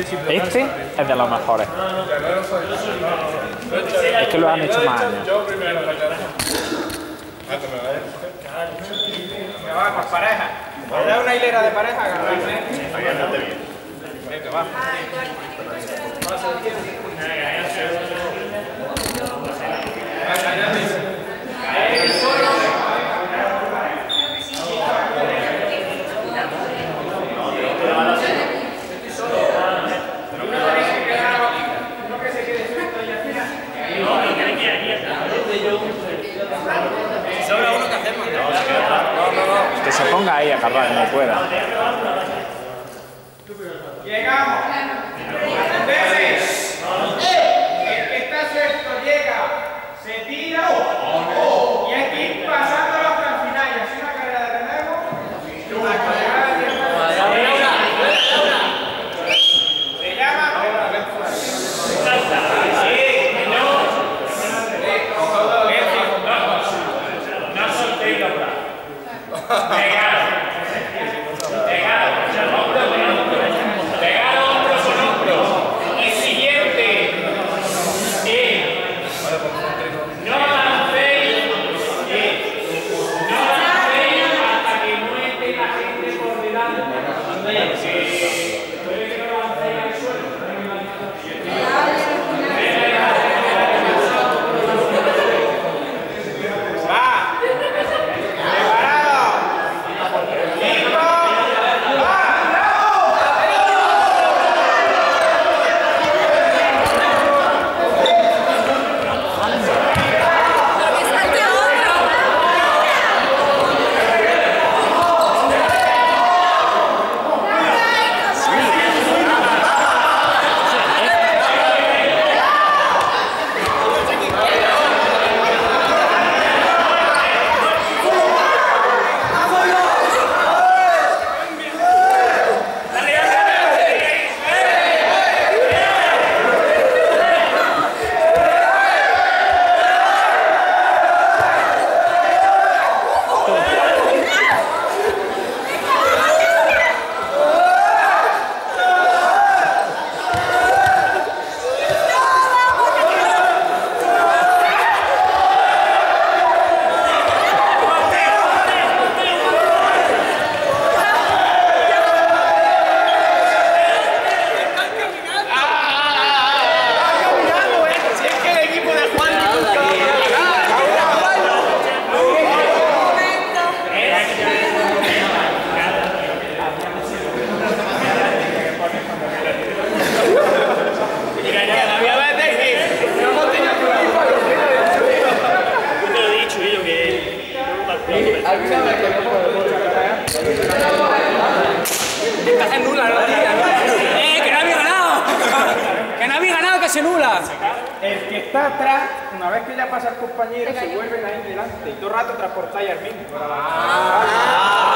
Este es de los mejores. Es que lo han hecho más años. Vamos, pareja. da una hilera de pareja. Venga. fuera. Llegamos. Obrigado. el que está atrás, una vez que ya pasa el compañero, se vuelven ahí delante. Y todo el rato transportáis al mismo. Ah.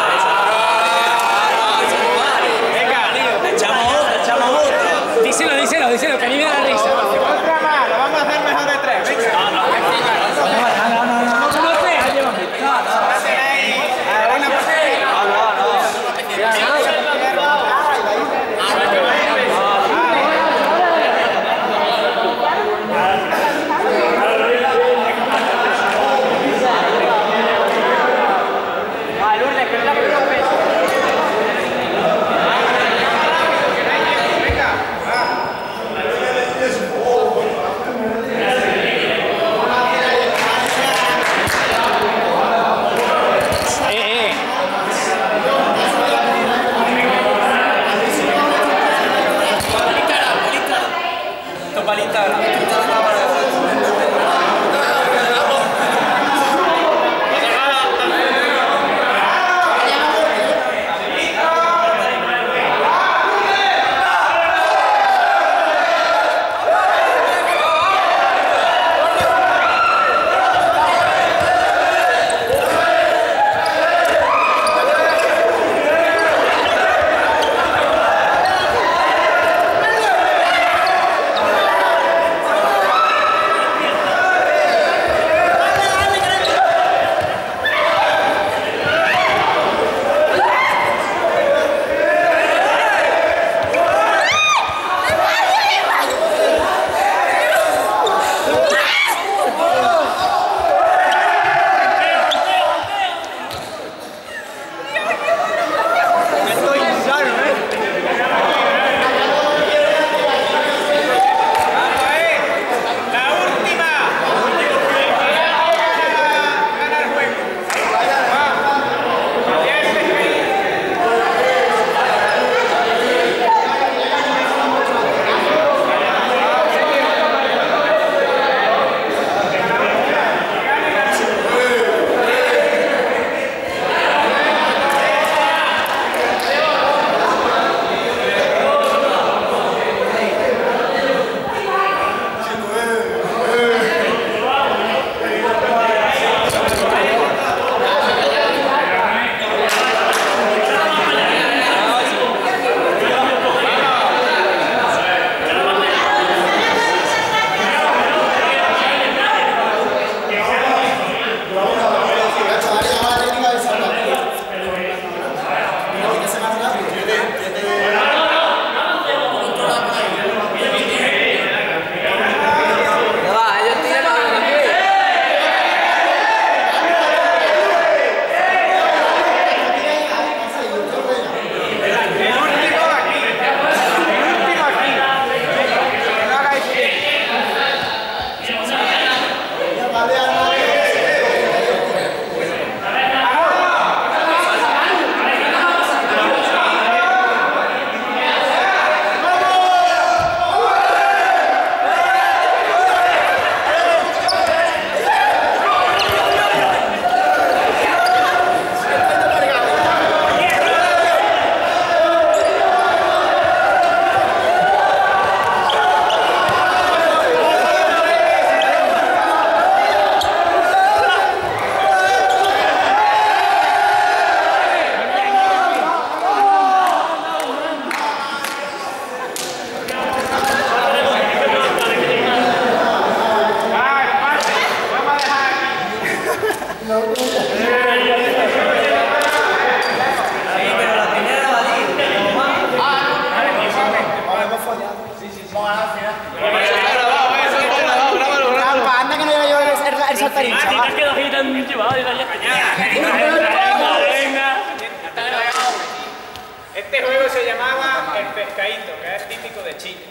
Este juego se llamaba el pescadito, que es típico de Chile.